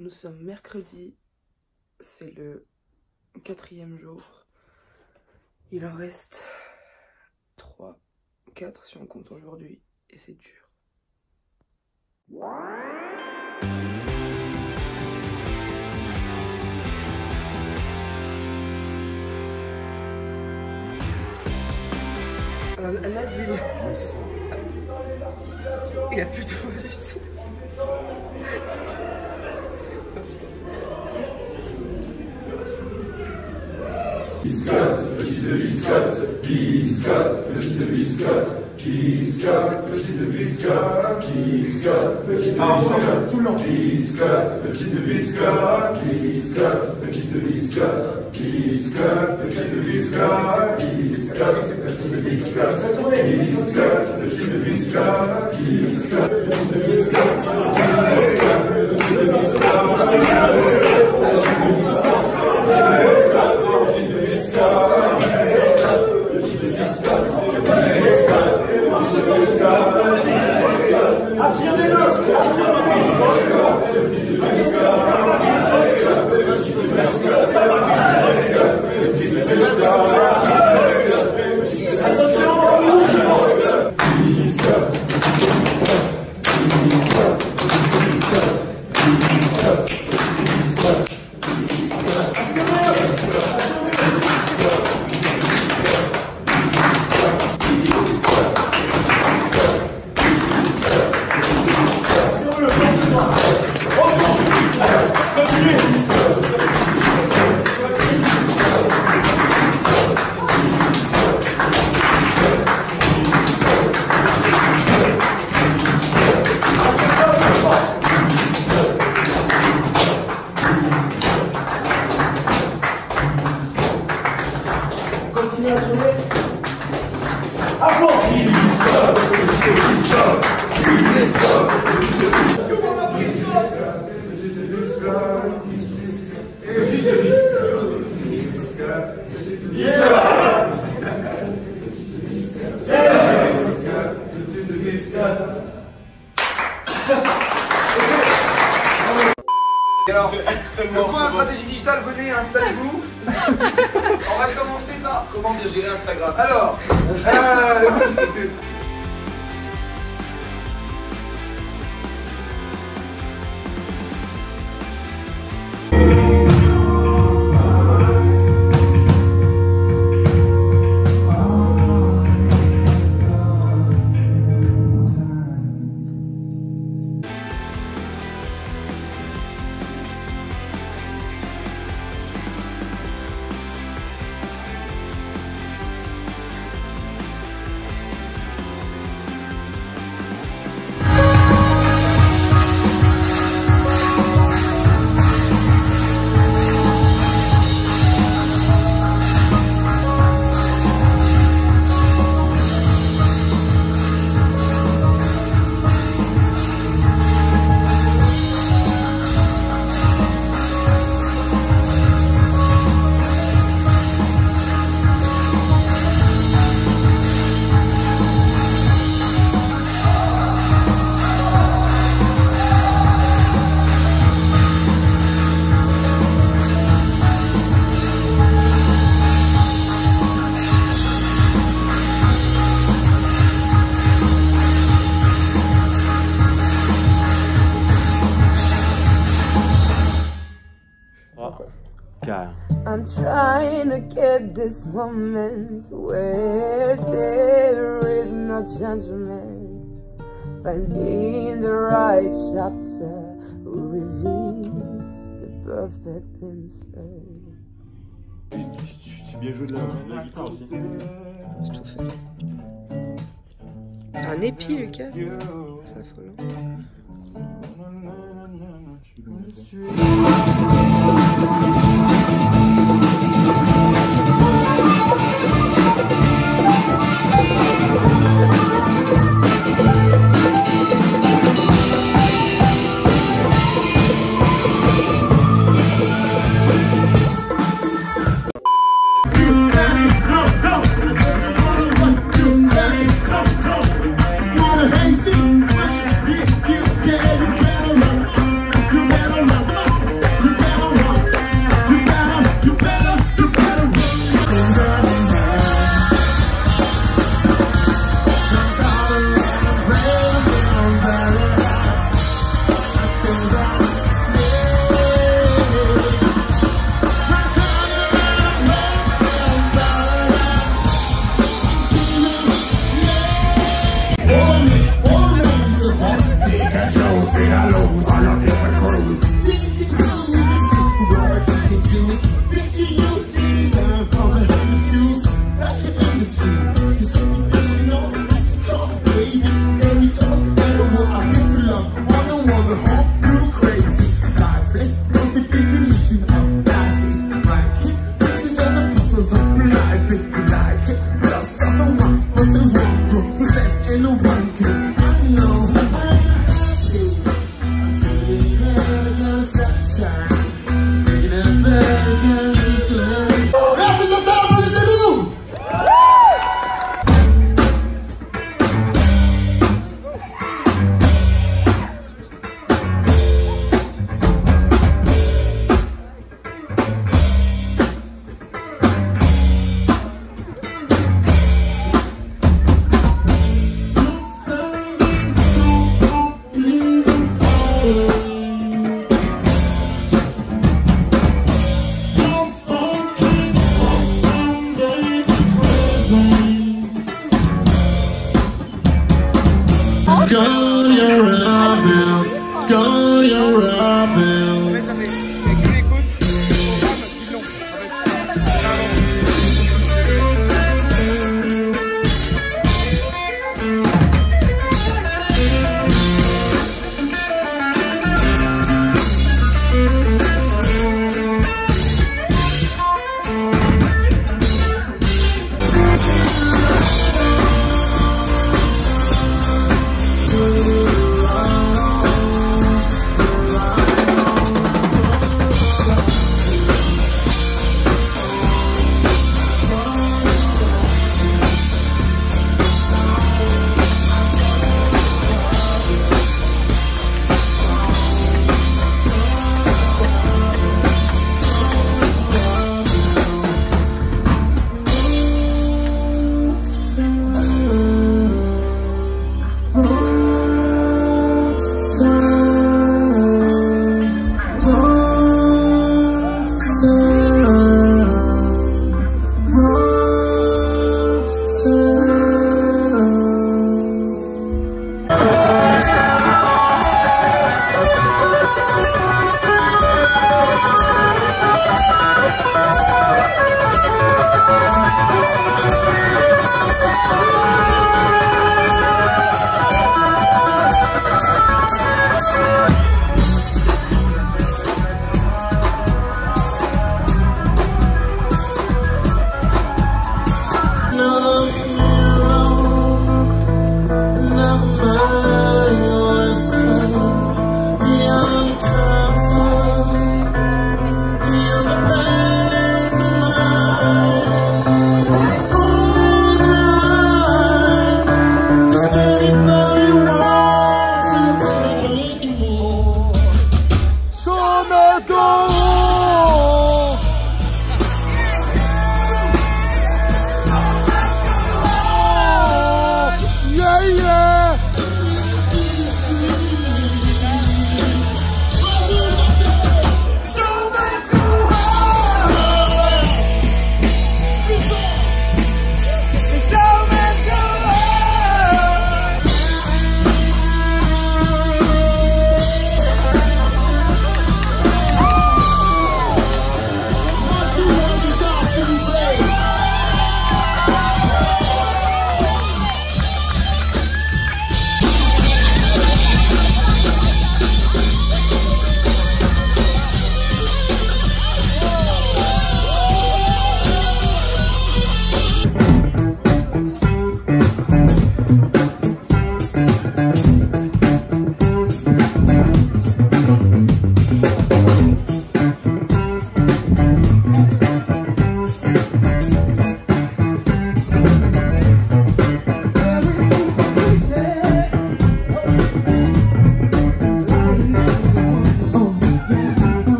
Nous sommes mercredi, c'est le quatrième jour. Il en reste 3, 4 si on compte aujourd'hui, et c'est dur. Un asile. c'est ça. Il a plus de voix du tout. Biscotte, petite biscotte, biscotte, petite biscotte, biscotte, petite biscotte, biscotte, petite biscotte, tout le long. Biscotte, petite biscotte, biscotte, petite biscotte, biscotte, petite biscotte, biscotte, petite biscotte, biscotte, petite biscotte, biscotte, petite biscotte, Continuez I'm trying to get this moment where there is no judgment. Finding the right chapter who reveals the perfect inside. Tu bien jouer de la, de la guitare aussi. C'est tout fait. Un épi, Lucas. C'est affolant.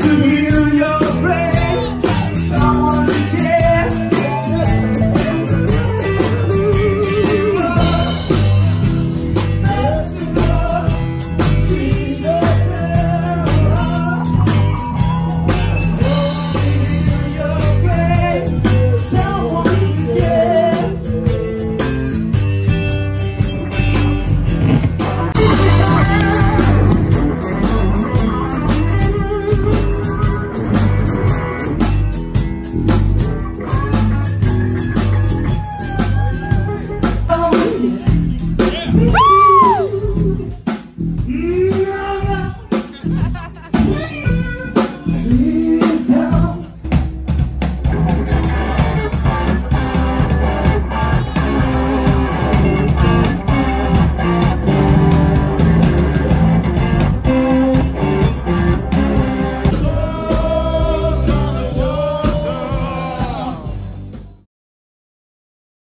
是你